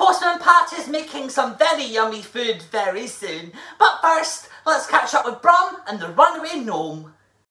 Postman Pat is making some very yummy food very soon. But first, let's catch up with Brum and the runaway gnome.